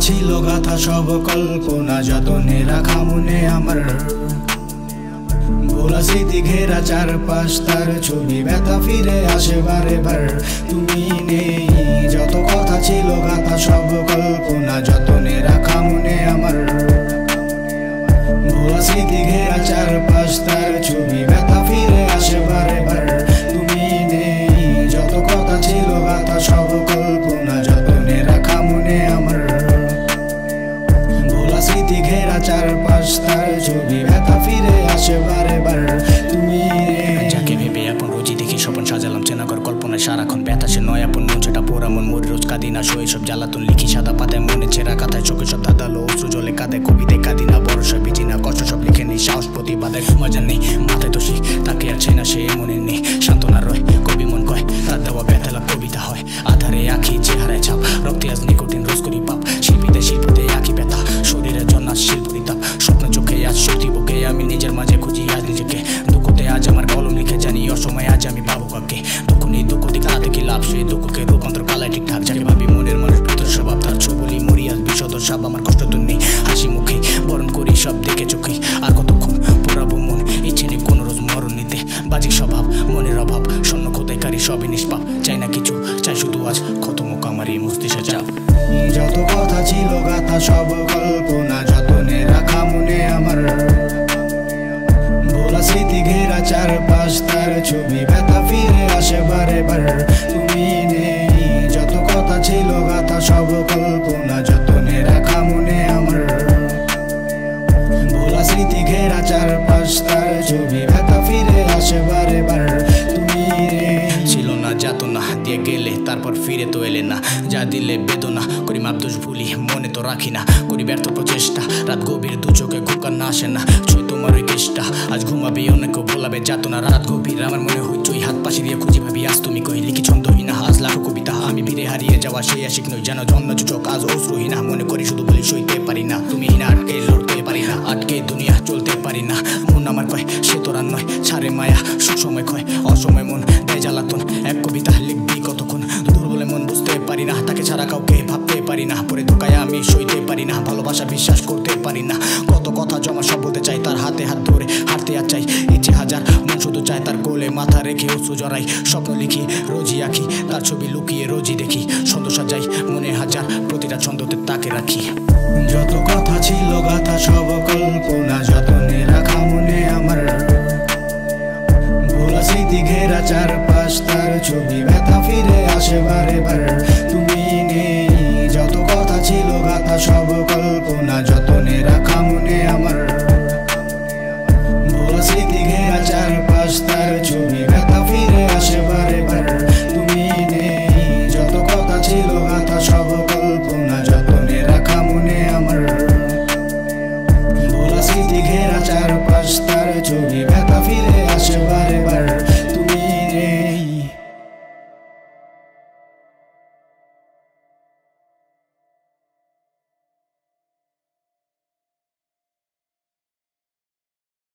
ছিল গাথা সব কল্পনা যতনে রাখা মনে আমার। ভোলা স্মৃতি ঘেরা চারপাশ তার ছবি ব্যথা ফিরে আসে বারে বার তুমি নেই, যত কথা ছিল গাথা সব কল্পনা কাঁদি না শোয়ে সব জ্বালাতন লিখি সাদা পাতায় মনে ছেঁড়া কাতায় চোখে সব ধাঁধালো অশ্রু জলে কাঁদে কবিতে কাঁদি না বড়সা বিজি না, কষ্ট সব লিখে নেই, সাহস প্রতিবাদের মজা নেই, মাথায় তো সে তাকে আছে না সে মনে নেই, সান্ত্বনা রয়, কবি মন কয়, তার দেওয়া ব্যথালা কবিতা হয়, আধারে আঁকি চেহারায় ছাপ, রক্তে আজ নিকটিন, রোজ করি পাপ, শিল্পীতে শিল্পীতে আঁকি ব্যথা শরীরের জন্য আজ শিল্প তাপ স্বপ্ন চোখে আজ শক্তি বুকে, আমি নিজের মাঝে খুঁজি আজ নিজেকে, দুঃখতে আজ আমার কলম লিখে জানি, অসময় আজ আমি পাবো কাকে, দুঃখ নেই, দুঃখ দিক কি লাভ, সেই দুঃখকে সব কল্পনা যতনে রাখা মনে আমার। ভোলা স্মৃতি ঘেরা চারপাশ, তার ছবি ব্যথা ফিরে আসে বারে বার। তুমি নেই, যত কথা ছিল গাথা, সব কল্পনা যতনে রাখা মনে আমার। ভোলা স্মৃতি ঘেরা চারপাশ, তার ছবি ব্যথা ফিরে আসে বারে বার। না দিয়ে গেলে তারপর ফিরে তো এলে না। যা দিলে বেদনা, করি মাপদোষ ভুলি, মনে তো রাখি না। করি ব্যর্থ প্রচেষ্টা, রাত গভীর দু চোখে না আসে না। ছুঁই তোমার ওই কেষ্টা, আজ ঘুমাবি অনেকেও ভোলাবে যাত না রাত গভীর, আমার মনে হইচই হাত পাশে দিয়ে খুঁজি ভাবি আজ তুমি কই লিখি ছন্দহীনা হাজ লাখো কবিতা, আমি ভিড়ে হারিয়ে যাওয়া সেই আশিক নই। যেন জন্ম চোখ আজ অশ্রুহীনা মনে করি শুধু বলি সইতে পারি না। তুমি ভাষা বিশ্বাস করতে পারি না। কত কথা জমা সব বলতে চাই তার হাতে হাত ধরে হাঁটতে আর চাই। ইচ্ছে হাজার মন শুধু চায় তার কোলে মাথা রেখে উঁচু জড়াই। স্বপ্ন লিখি রোজি আঁকি, তার ছবি লুকিয়ে রোজি দেখি। সন্তোষা যাই মনে হাজার প্রতিটা ছন্দতে তাকে রাখি। যত কথা ছিল গাথা সব কল্পনা, যতনে রাখা মনে আমার। ভোলা স্মৃতি ঘেরা চারপাশ, তার ছবি ব্যথা ফিরে আসে বারে বার তুমি নেই, যত কথা ছিল গাথা সব কল্পনা না যতনে রাখা মনে আমার। ভুল স্মৃতি ঘেরা পাঁচ তার চোখ